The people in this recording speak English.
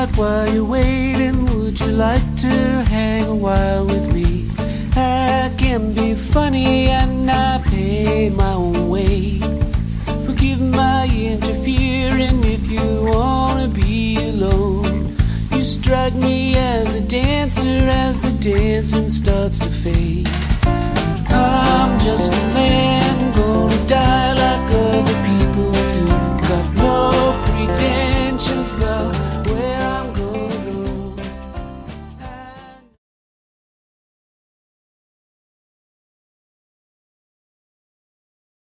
But while you're waiting, would you like to hang a while with me? I can be funny and I pay my own way. Forgive my interfering if you wanna be alone. You strike me as a dancer as the dancing starts to fade.